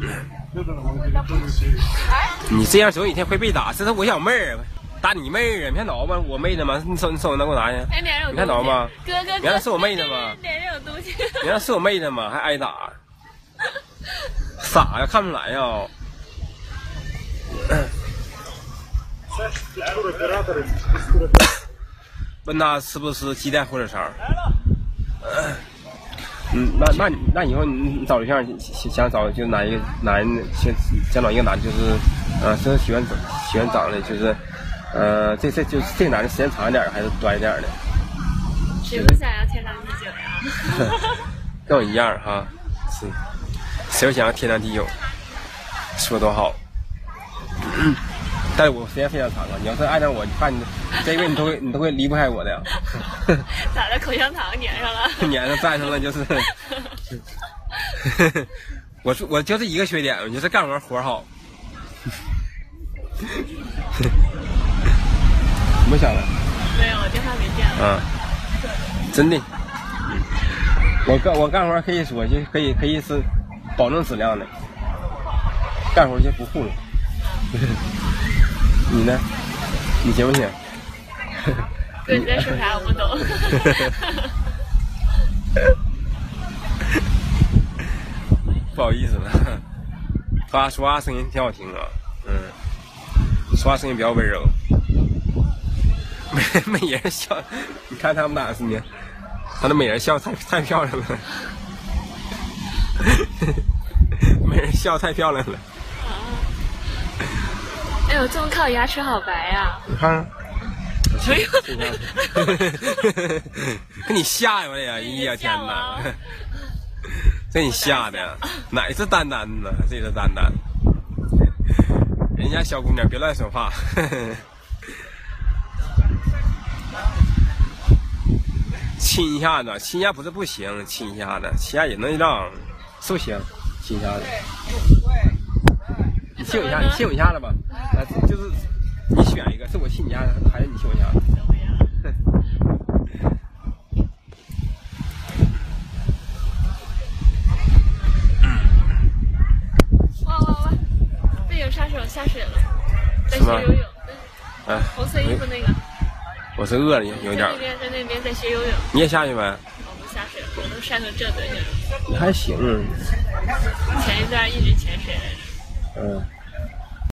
你这样总有一天会被打。这是我小妹儿，打你妹儿啊！你看挠吗？我妹子吗？你手你手能给我拿去？哎，脸上有你看着吗？哥哥，原来是我妹子吗？脸上有东西。原来是我妹子吗？还挨打，傻呀？看不出来呀？问他吃不吃鸡蛋火腿肠？嗯，那那那以后你找对象想想找就哪一个男想想找一个男就是，呃，是喜欢喜欢长的就是，呃，这这就是这个男的时间长一点还是短一点的？谁不想要天长地久呀？跟我一样哈，是，谁不想要天长地久？说多好。但是我时间非常长啊！你要是爱上我，你看你这一辈子你都会你都会离不开我的呀。咋的？口香糖粘上了？粘 上粘上了就是。我说我就这一个缺点，我就是干活活好。怎么想的？没有，电话没电了。啊，真的。我干我干活可以说就可以可以是保证质量的，干活就不糊弄。你呢？你行不行？哥，你在说啥？我不懂。不好意思了，他说话声音挺好听啊，嗯，说话声音比较温柔。美美人笑，你看他们俩是呢，他那美人笑太太漂亮了，美人笑太漂亮了。哎呦，这么靠牙齿好白呀！你看，哎呦，给你吓的呀！哎呀天哪，给你吓的，哪是丹丹呢？这是丹丹，人家小姑娘别乱说话。亲一下子，亲一下不是不行，亲一下子，亲一下也能让，是不行，亲一下子。你亲我一下，你亲我一下子吧。啊，就是你选一个，是我去你家还是你去我家？哇哇哇！背影杀手下水了，在学游泳。哎，红色衣服那个。我是饿了，有点。在那边，在那边在学游泳。你也下去呗。我不下水了，我都晒成这德行了。你还行。前一段一直潜水来着。嗯。